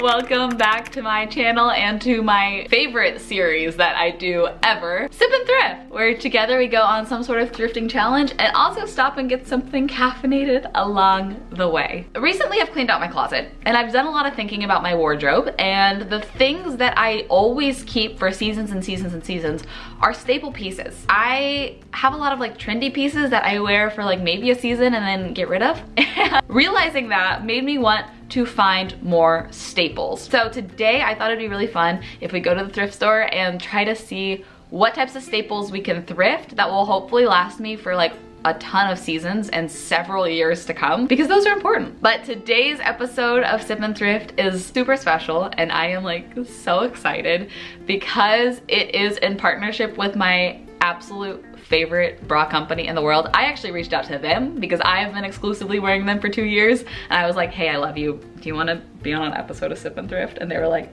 welcome back to my channel and to my favorite series that I do ever, Sip and Thrift, where together we go on some sort of thrifting challenge and also stop and get something caffeinated along the way. Recently I've cleaned out my closet and I've done a lot of thinking about my wardrobe and the things that I always keep for seasons and seasons and seasons are staple pieces. I have a lot of like trendy pieces that I wear for like maybe a season and then get rid of. Realizing that made me want to find more staples. So today I thought it'd be really fun if we go to the thrift store and try to see what types of staples we can thrift that will hopefully last me for like a ton of seasons and several years to come because those are important. But today's episode of Sip and Thrift is super special and I am like so excited because it is in partnership with my absolute favorite bra company in the world. I actually reached out to them because I have been exclusively wearing them for two years. And I was like, hey, I love you. Do you wanna be on an episode of Sip and Thrift? And they were like,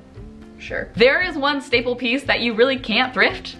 sure. There is one staple piece that you really can't thrift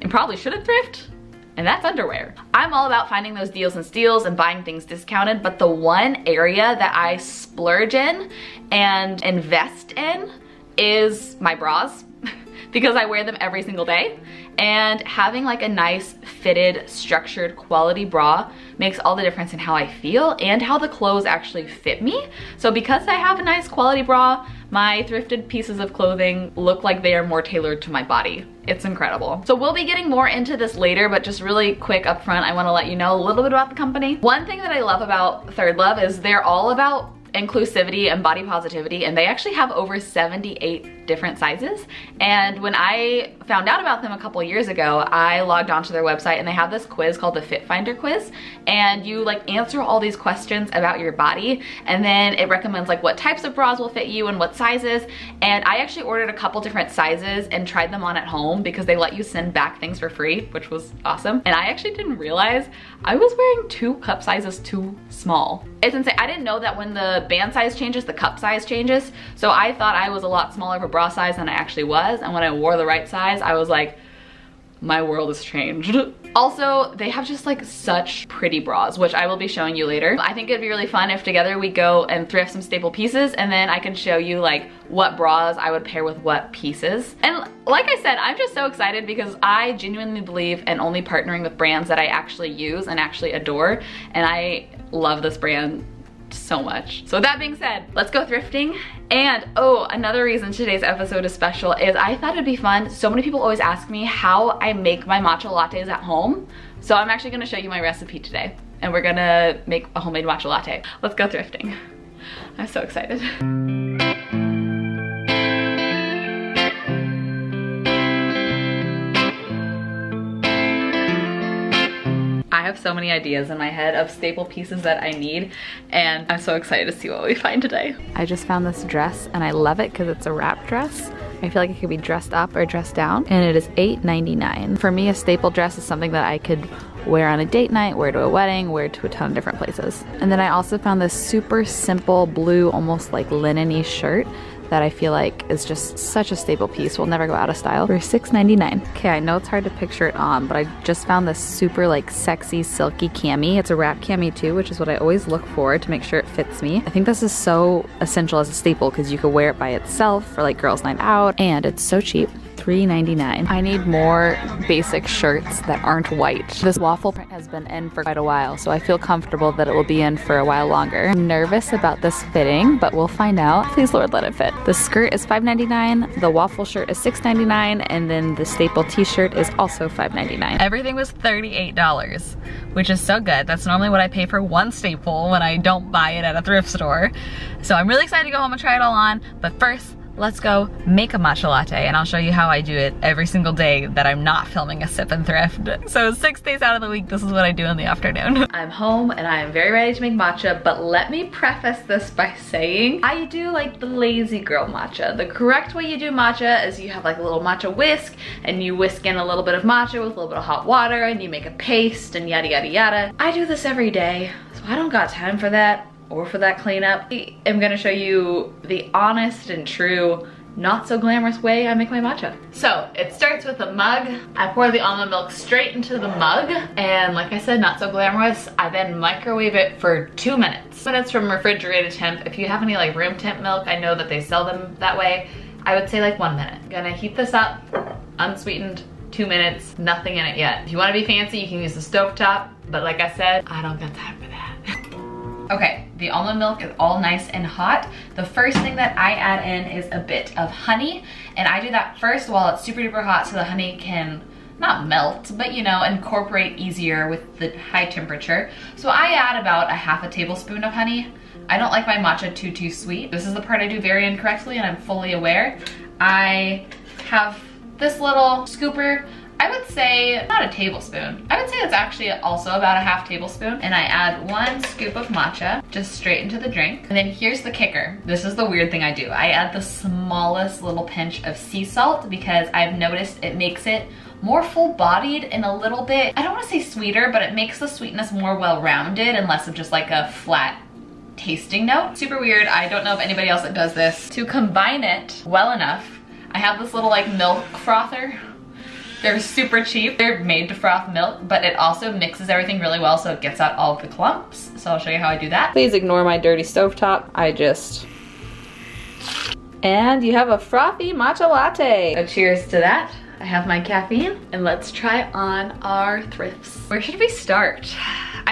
and probably shouldn't thrift and that's underwear. I'm all about finding those deals and steals and buying things discounted, but the one area that I splurge in and invest in is my bras because I wear them every single day and having like a nice fitted structured quality bra makes all the difference in how I feel and how the clothes actually fit me. So because I have a nice quality bra, my thrifted pieces of clothing look like they are more tailored to my body. It's incredible. So we'll be getting more into this later, but just really quick up front, I wanna let you know a little bit about the company. One thing that I love about Third Love is they're all about inclusivity and body positivity and they actually have over 78 different sizes and when I found out about them a couple years ago I logged onto their website and they have this quiz called the Fit Finder quiz and you like answer all these questions about your body and then it recommends like what types of bras will fit you and what sizes and I actually ordered a couple different sizes and tried them on at home because they let you send back things for free which was awesome and I actually didn't realize I was wearing two cup sizes too small. It's insane. I didn't know that when the band size changes, the cup size changes. So I thought I was a lot smaller of a bra size than I actually was. And when I wore the right size, I was like, my world has changed. Also, they have just like such pretty bras, which I will be showing you later. I think it'd be really fun if together we go and thrift some staple pieces and then I can show you like what bras I would pair with what pieces. And like I said, I'm just so excited because I genuinely believe in only partnering with brands that I actually use and actually adore. And I love this brand so much. So that being said, let's go thrifting. And oh, another reason today's episode is special is I thought it'd be fun. So many people always ask me how I make my matcha lattes at home. So I'm actually gonna show you my recipe today and we're gonna make a homemade matcha latte. Let's go thrifting. I'm so excited. Have so many ideas in my head of staple pieces that I need and I'm so excited to see what we find today. I just found this dress and I love it because it's a wrap dress. I feel like it could be dressed up or dressed down and it is $8.99. For me, a staple dress is something that I could wear on a date night, wear to a wedding, wear to a ton of different places. And then I also found this super simple blue, almost like linen-y shirt that I feel like is just such a staple piece. Will never go out of style for $6.99. Okay, I know it's hard to picture it on, but I just found this super like sexy silky cami. It's a wrap cami too, which is what I always look for to make sure it fits me. I think this is so essential as a staple because you could wear it by itself for like girls night out and it's so cheap. $3.99. I need more basic shirts that aren't white. This waffle print has been in for quite a while, so I feel comfortable that it will be in for a while longer. I'm nervous about this fitting, but we'll find out. Please Lord, let it fit. The skirt is $5.99, the waffle shirt is $6.99, and then the staple t-shirt is also $5.99. Everything was $38, which is so good. That's normally what I pay for one staple when I don't buy it at a thrift store. So I'm really excited to go home and try it all on, but first, let's go make a matcha latte and I'll show you how I do it every single day that I'm not filming a sip and thrift. So six days out of the week, this is what I do in the afternoon. I'm home and I am very ready to make matcha, but let me preface this by saying I do like the lazy girl matcha. The correct way you do matcha is you have like a little matcha whisk and you whisk in a little bit of matcha with a little bit of hot water and you make a paste and yada yada yada. I do this every day, so I don't got time for that or for that cleanup. I'm gonna show you the honest and true not so glamorous way I make my matcha. So it starts with a mug. I pour the almond milk straight into the mug. And like I said, not so glamorous. I then microwave it for two minutes. Minutes from refrigerated temp. If you have any like room temp milk, I know that they sell them that way. I would say like one minute. Gonna heat this up, unsweetened, two minutes, nothing in it yet. If you wanna be fancy, you can use the stove top, but like I said, I don't got time for that. Okay, the almond milk is all nice and hot. The first thing that I add in is a bit of honey, and I do that first while it's super duper hot so the honey can not melt, but you know, incorporate easier with the high temperature. So I add about a half a tablespoon of honey. I don't like my matcha too, too sweet. This is the part I do very incorrectly and I'm fully aware. I have this little scooper I would say not a tablespoon. I would say it's actually also about a half tablespoon. And I add one scoop of matcha just straight into the drink. And then here's the kicker. This is the weird thing I do. I add the smallest little pinch of sea salt because I've noticed it makes it more full-bodied and a little bit, I don't wanna say sweeter, but it makes the sweetness more well-rounded and less of just like a flat tasting note. Super weird. I don't know if anybody else that does this. To combine it well enough, I have this little like milk frother. They're super cheap. They're made to froth milk, but it also mixes everything really well so it gets out all of the clumps. So I'll show you how I do that. Please ignore my dirty stovetop. I just... And you have a frothy matcha latte. So cheers to that. I have my caffeine and let's try on our thrifts. Where should we start?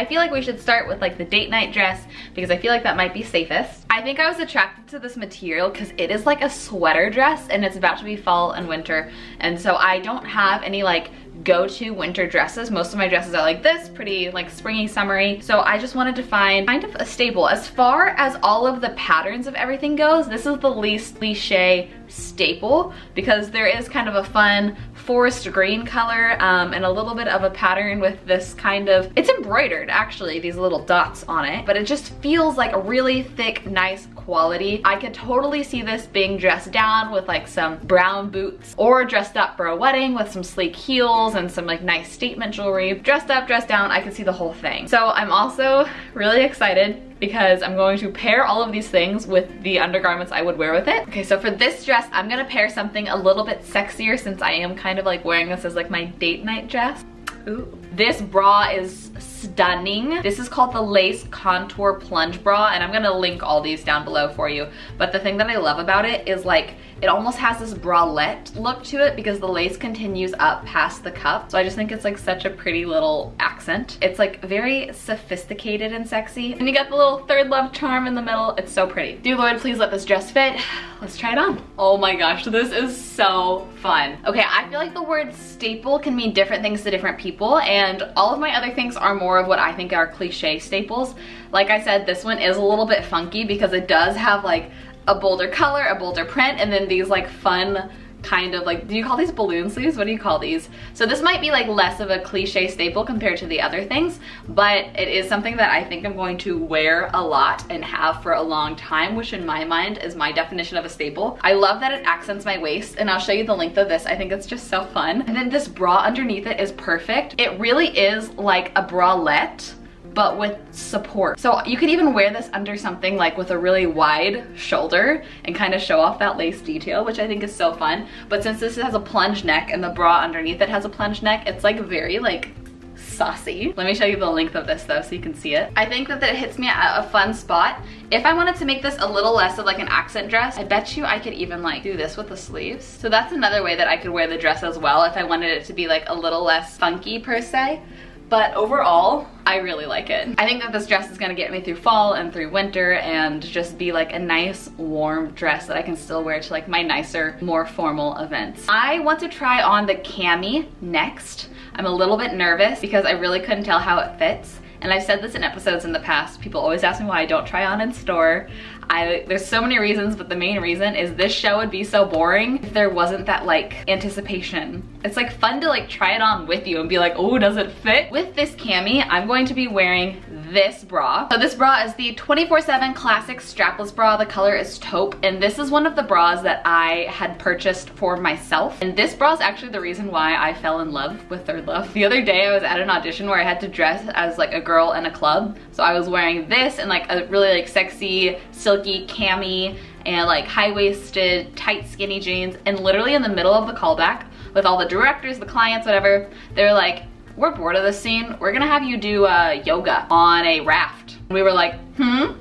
I feel like we should start with like the date night dress because I feel like that might be safest. I think I was attracted to this material because it is like a sweater dress and it's about to be fall and winter. And so I don't have any like go-to winter dresses. Most of my dresses are like this, pretty like springy, summery. So I just wanted to find kind of a staple. As far as all of the patterns of everything goes, this is the least cliche staple because there is kind of a fun forest green color um, and a little bit of a pattern with this kind of, it's embroidered actually, these little dots on it, but it just feels like a really thick, nice quality. I could totally see this being dressed down with like some brown boots or dressed up for a wedding with some sleek heels and some like nice statement jewelry. Dressed up, dressed down, I could see the whole thing. So I'm also really excited because I'm going to pair all of these things with the undergarments I would wear with it. Okay, so for this dress, I'm gonna pair something a little bit sexier since I am kind of like wearing this as like my date night dress. Ooh. This bra is stunning. This is called the Lace Contour Plunge Bra, and I'm gonna link all these down below for you. But the thing that I love about it is like, it almost has this bralette look to it because the lace continues up past the cup. So I just think it's like such a pretty little accent. It's like very sophisticated and sexy. And you got the little third love charm in the middle. It's so pretty. Dear Lord, please let this dress fit. Let's try it on. Oh my gosh, this is so fun. Okay, I feel like the word staple can mean different things to different people and all of my other things are more of what I think are cliche staples. Like I said, this one is a little bit funky because it does have like a bolder color, a bolder print, and then these like fun kind of like, do you call these balloon sleeves? What do you call these? So this might be like less of a cliche staple compared to the other things, but it is something that I think I'm going to wear a lot and have for a long time, which in my mind is my definition of a staple. I love that it accents my waist and I'll show you the length of this. I think it's just so fun. And then this bra underneath it is perfect. It really is like a bralette but with support. So you could even wear this under something like with a really wide shoulder and kind of show off that lace detail, which I think is so fun. But since this has a plunge neck and the bra underneath it has a plunge neck, it's like very like saucy. Let me show you the length of this though so you can see it. I think that it hits me at a fun spot. If I wanted to make this a little less of like an accent dress, I bet you I could even like do this with the sleeves. So that's another way that I could wear the dress as well if I wanted it to be like a little less funky per se. But overall, I really like it. I think that this dress is gonna get me through fall and through winter and just be like a nice warm dress that I can still wear to like my nicer, more formal events. I want to try on the cami next. I'm a little bit nervous because I really couldn't tell how it fits. And I've said this in episodes in the past. People always ask me why I don't try on in store. I, there's so many reasons, but the main reason is this show would be so boring if there wasn't that like anticipation. It's like fun to like try it on with you and be like, oh, does it fit? With this cami, I'm going to be wearing this bra. So this bra is the 24-7 classic strapless bra. The color is taupe and this is one of the bras that I had purchased for myself. And this bra is actually the reason why I fell in love with Third Love. The other day I was at an audition where I had to dress as like a girl in a club. So I was wearing this and like a really like sexy silky cami and like high-waisted, tight, skinny jeans. And literally in the middle of the callback with all the directors, the clients, whatever, they're like, we're bored of this scene. We're gonna have you do uh, yoga on a raft. And we were like, hmm?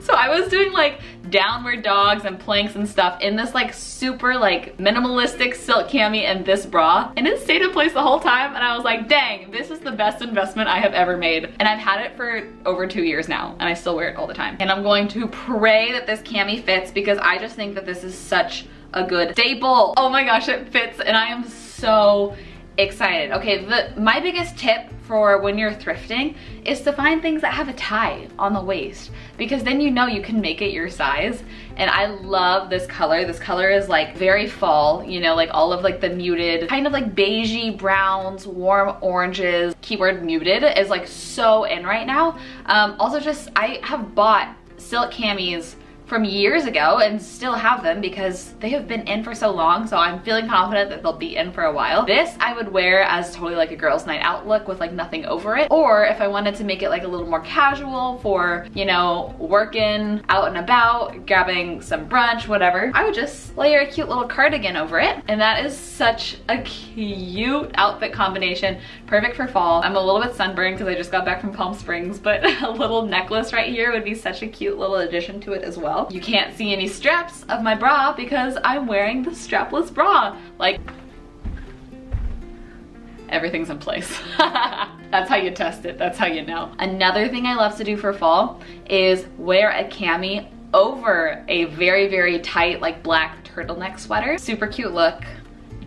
So I was doing like downward dogs and planks and stuff in this like super like minimalistic silk cami and this bra. And it stayed in place the whole time and I was like, dang, this is the best investment I have ever made. And I've had it for over two years now and I still wear it all the time. And I'm going to pray that this cami fits because I just think that this is such a good staple. Oh my gosh, it fits and I am so excited. Okay, the, my biggest tip for when you're thrifting is to find things that have a tie on the waist because then you know you can make it your size. And I love this color. This color is like very fall, you know, like all of like the muted, kind of like beigey browns, warm oranges, keyword muted is like so in right now. Um, also just, I have bought silk camis from years ago and still have them because they have been in for so long so I'm feeling confident that they'll be in for a while. This I would wear as totally like a girl's night out look with like nothing over it or if I wanted to make it like a little more casual for you know working out and about grabbing some brunch whatever I would just layer a cute little cardigan over it and that is such a cute outfit combination perfect for fall. I'm a little bit sunburned because I just got back from Palm Springs but a little necklace right here would be such a cute little addition to it as well well. You can't see any straps of my bra because I'm wearing the strapless bra. Like, everything's in place. That's how you test it, that's how you know. Another thing I love to do for fall is wear a cami over a very, very tight like black turtleneck sweater. Super cute look.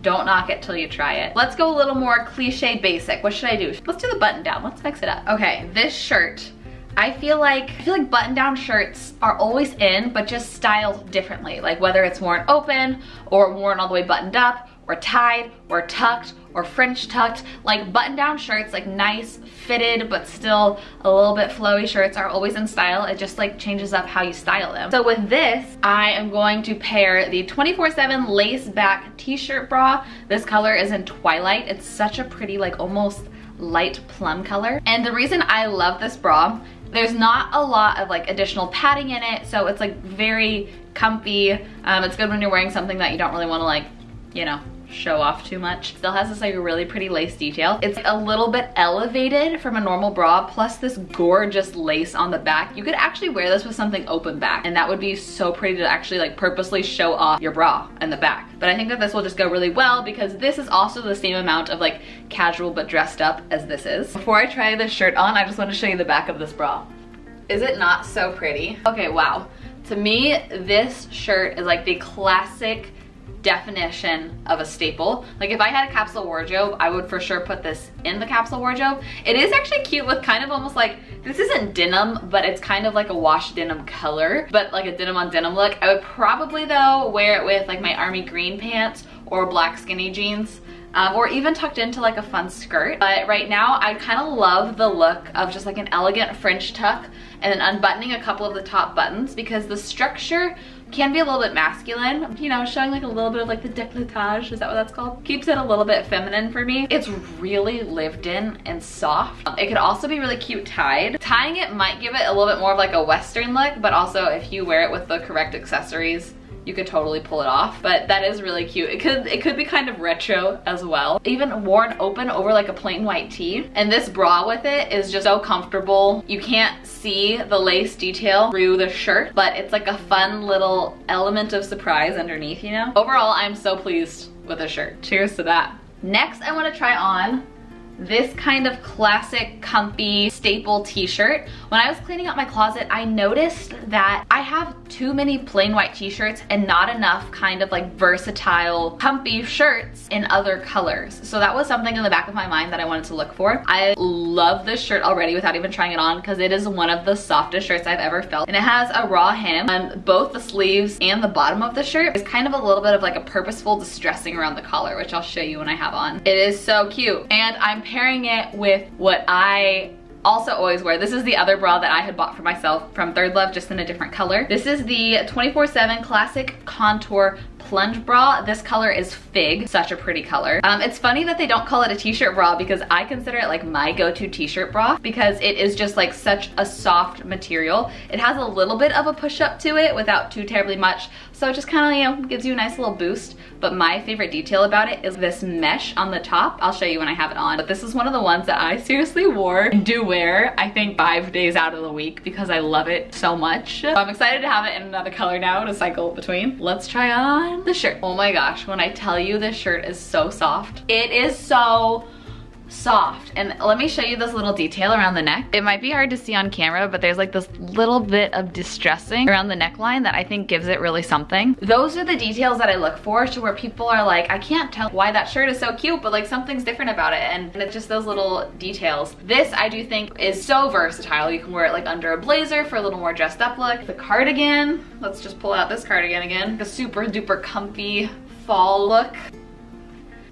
Don't knock it till you try it. Let's go a little more cliche basic. What should I do? Let's do the button down. Let's mix it up. Okay, this shirt I feel like I feel like button down shirts are always in but just styled differently. Like whether it's worn open or worn all the way buttoned up or tied or tucked or French tucked. Like button down shirts like nice fitted but still a little bit flowy shirts are always in style. It just like changes up how you style them. So with this I am going to pair the 24-7 lace back t-shirt bra. This color is in Twilight. It's such a pretty like almost light plum color. And the reason I love this bra there's not a lot of like additional padding in it, so it's like very comfy. Um, it's good when you're wearing something that you don't really wanna like, you know, show off too much. Still has this like really pretty lace detail. It's a little bit elevated from a normal bra, plus this gorgeous lace on the back. You could actually wear this with something open back, and that would be so pretty to actually like purposely show off your bra and the back. But I think that this will just go really well because this is also the same amount of like casual but dressed up as this is. Before I try this shirt on, I just want to show you the back of this bra. Is it not so pretty? Okay, wow. To me, this shirt is like the classic definition of a staple. Like if I had a capsule wardrobe, I would for sure put this in the capsule wardrobe. It is actually cute with kind of almost like, this isn't denim, but it's kind of like a wash denim color, but like a denim on denim look. I would probably though wear it with like my army green pants or black skinny jeans. Um, or even tucked into like a fun skirt. But right now, I kind of love the look of just like an elegant French tuck and then unbuttoning a couple of the top buttons because the structure can be a little bit masculine, you know, showing like a little bit of like the décolletage, is that what that's called? Keeps it a little bit feminine for me. It's really lived in and soft. Um, it could also be really cute tied. Tying it might give it a little bit more of like a western look, but also if you wear it with the correct accessories, you could totally pull it off. But that is really cute. It could it could be kind of retro as well. Even worn open over like a plain white tee. And this bra with it is just so comfortable. You can't see the lace detail through the shirt, but it's like a fun little element of surprise underneath, you know? Overall, I'm so pleased with the shirt. Cheers to that. Next, I wanna try on this kind of classic comfy staple t-shirt. When I was cleaning out my closet, I noticed that I have too many plain white t-shirts and not enough kind of like versatile comfy shirts in other colors. So that was something in the back of my mind that I wanted to look for. I love this shirt already without even trying it on because it is one of the softest shirts I've ever felt. And it has a raw hem on both the sleeves and the bottom of the shirt. It's kind of a little bit of like a purposeful distressing around the collar, which I'll show you when I have on. It is so cute. And I'm pairing it with what I also always wear. This is the other bra that I had bought for myself from Third Love, just in a different color. This is the 24-7 Classic Contour plunge bra. This color is Fig, such a pretty color. Um, it's funny that they don't call it a t-shirt bra because I consider it like my go-to t-shirt bra because it is just like such a soft material. It has a little bit of a push up to it without too terribly much. So it just kind of, you know, gives you a nice little boost. But my favorite detail about it is this mesh on the top. I'll show you when I have it on. But this is one of the ones that I seriously wore and do wear, I think five days out of the week because I love it so much. So I'm excited to have it in another color now to cycle between. Let's try on the shirt. Oh my gosh, when I tell you this shirt is so soft, it is so soft. And let me show you this little detail around the neck. It might be hard to see on camera, but there's like this little bit of distressing around the neckline that I think gives it really something. Those are the details that I look for to where people are like, I can't tell why that shirt is so cute, but like something's different about it. And it's just those little details. This I do think is so versatile. You can wear it like under a blazer for a little more dressed up look. The cardigan, let's just pull out this cardigan again. The super duper comfy fall look.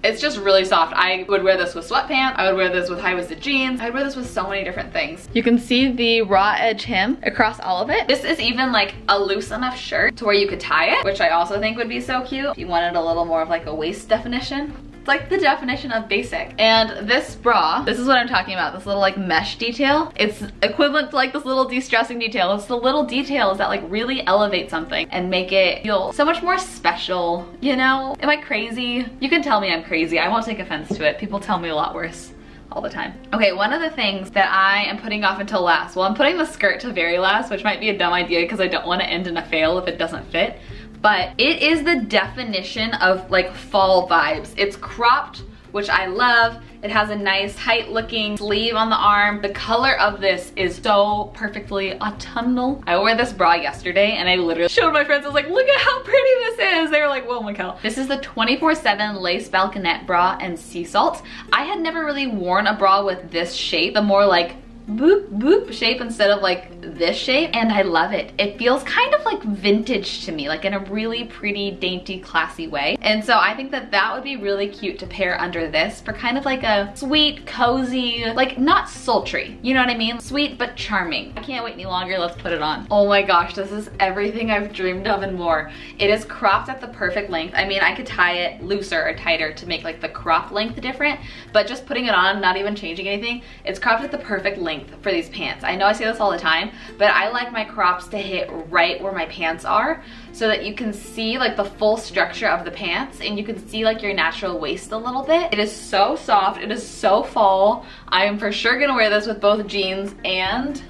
It's just really soft. I would wear this with sweatpants. I would wear this with high-waisted jeans. I would wear this with so many different things. You can see the raw edge hem across all of it. This is even like a loose enough shirt to where you could tie it, which I also think would be so cute. If you wanted a little more of like a waist definition. It's like the definition of basic. And this bra, this is what I'm talking about, this little like mesh detail. It's equivalent to like this little de-stressing detail. It's the little details that like really elevate something and make it feel so much more special, you know? Am I crazy? You can tell me I'm crazy. I won't take offense to it. People tell me a lot worse all the time. Okay, one of the things that I am putting off until last, well I'm putting the skirt to very last, which might be a dumb idea because I don't want to end in a fail if it doesn't fit, but it is the definition of like fall vibes. It's cropped, which I love. It has a nice tight looking sleeve on the arm. The color of this is so perfectly autumnal. I wore this bra yesterday and I literally showed my friends, I was like, look at how pretty this is. They were like, whoa cow. This is the 24-7 lace balconette bra and sea salt. I had never really worn a bra with this shape, the more like boop boop shape instead of like this shape and I love it. It feels kind of like vintage to me, like in a really pretty, dainty, classy way. And so I think that that would be really cute to pair under this for kind of like a sweet, cozy, like not sultry, you know what I mean? Sweet but charming. I can't wait any longer, let's put it on. Oh my gosh, this is everything I've dreamed of and more. It is cropped at the perfect length. I mean, I could tie it looser or tighter to make like the crop length different, but just putting it on, not even changing anything, it's cropped at the perfect length for these pants. I know I say this all the time, but I like my crops to hit right where my pants are so that you can see like the full structure of the pants and you can see like your natural waist a little bit. It is so soft, it is so fall. I am for sure gonna wear this with both jeans and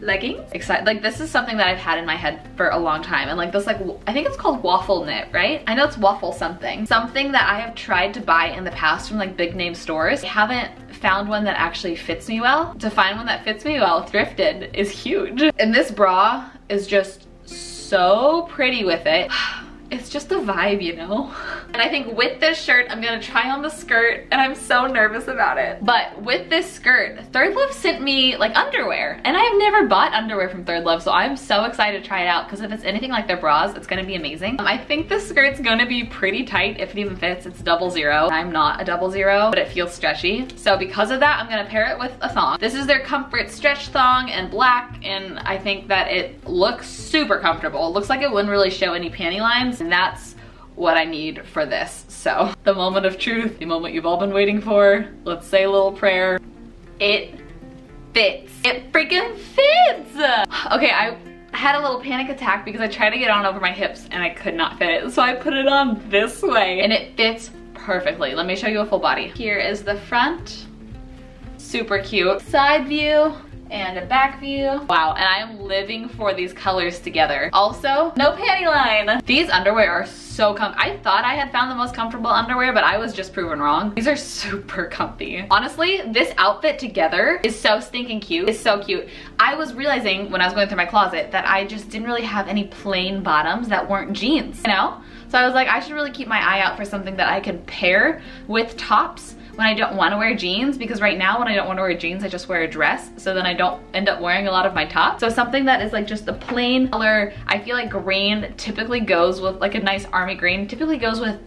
leggings. Excited, like this is something that I've had in my head for a long time and like this like, I think it's called waffle knit, right? I know it's waffle something. Something that I have tried to buy in the past from like big name stores. I haven't found one that actually fits me well. To find one that fits me well, thrifted, is huge. And this bra is just so pretty with it. it's just a vibe, you know? And I think with this shirt, I'm gonna try on the skirt and I'm so nervous about it. But with this skirt, Third Love sent me like underwear and I have never bought underwear from Third Love, so I'm so excited to try it out because if it's anything like their bras, it's gonna be amazing. Um, I think this skirt's gonna be pretty tight if it even fits. It's double zero. I'm not a double zero, but it feels stretchy. So because of that, I'm gonna pair it with a thong. This is their comfort stretch thong in black and I think that it looks super comfortable. It looks like it wouldn't really show any panty lines and that's what I need for this. So the moment of truth, the moment you've all been waiting for. Let's say a little prayer. It fits. It freaking fits! Okay, I had a little panic attack because I tried to get on over my hips and I could not fit it. So I put it on this way and it fits perfectly. Let me show you a full body. Here is the front. Super cute. Side view and a back view. Wow, and I am living for these colors together. Also, no panty line. These underwear are so comfy. I thought I had found the most comfortable underwear, but I was just proven wrong. These are super comfy. Honestly, this outfit together is so stinking cute. It's so cute. I was realizing when I was going through my closet that I just didn't really have any plain bottoms that weren't jeans, you know? So I was like, I should really keep my eye out for something that I can pair with tops when I don't want to wear jeans because right now when I don't want to wear jeans I just wear a dress so then I don't end up wearing a lot of my tops. So something that is like just a plain color, I feel like green typically goes with like a nice army green, typically goes with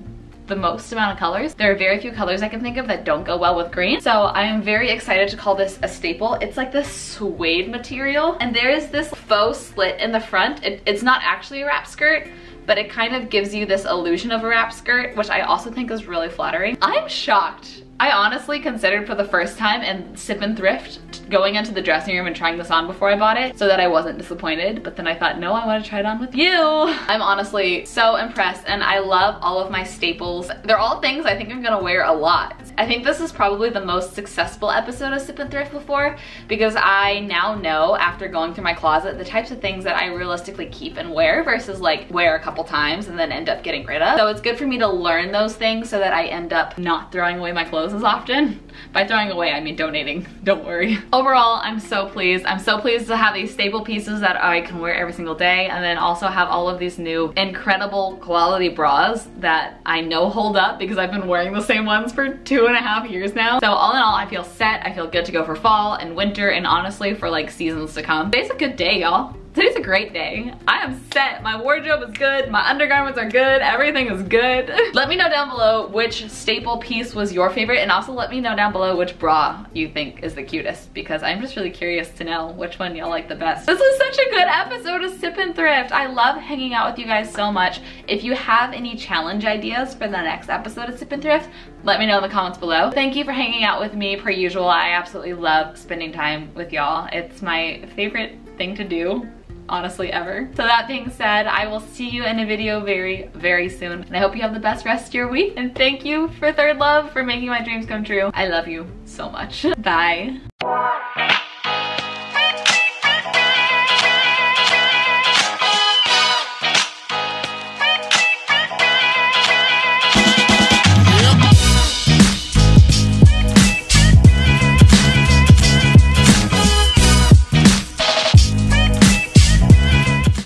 the most amount of colors. There are very few colors I can think of that don't go well with green. So I am very excited to call this a staple. It's like this suede material and there is this faux slit in the front. It, it's not actually a wrap skirt, but it kind of gives you this illusion of a wrap skirt, which I also think is really flattering. I'm shocked I honestly considered for the first time in Sip and Thrift going into the dressing room and trying this on before I bought it so that I wasn't disappointed. But then I thought, no, I want to try it on with you. I'm honestly so impressed and I love all of my staples. They're all things I think I'm gonna wear a lot. I think this is probably the most successful episode of Sip and Thrift before because I now know after going through my closet the types of things that I realistically keep and wear versus like wear a couple times and then end up getting rid of. So it's good for me to learn those things so that I end up not throwing away my clothes as often. By throwing away, I mean donating, don't worry. Overall, I'm so pleased. I'm so pleased to have these staple pieces that I can wear every single day and then also have all of these new incredible quality bras that I know hold up because I've been wearing the same ones for two and a half years now. So all in all, I feel set. I feel good to go for fall and winter and honestly for like seasons to come. Today's a good day, y'all. Today's a great day. I am set. My wardrobe is good. My undergarments are good. Everything is good. let me know down below which staple piece was your favorite and also let me know down below which bra you think is the cutest because I'm just really curious to know which one y'all like the best. This was such a good episode of Sip and Thrift. I love hanging out with you guys so much. If you have any challenge ideas for the next episode of Sip and Thrift, let me know in the comments below. Thank you for hanging out with me per usual. I absolutely love spending time with y'all. It's my favorite thing to do honestly ever. So that being said, I will see you in a video very, very soon. And I hope you have the best rest of your week. And thank you for Third Love for making my dreams come true. I love you so much. Bye.